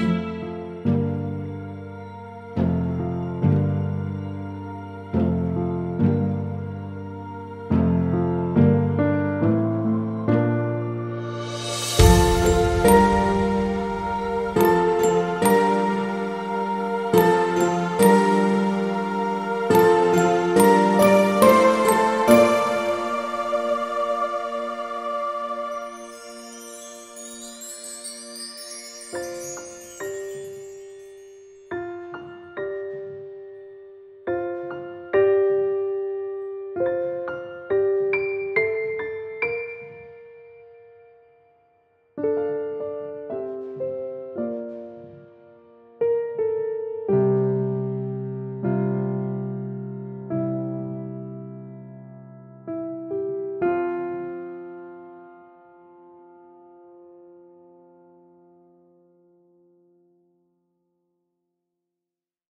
you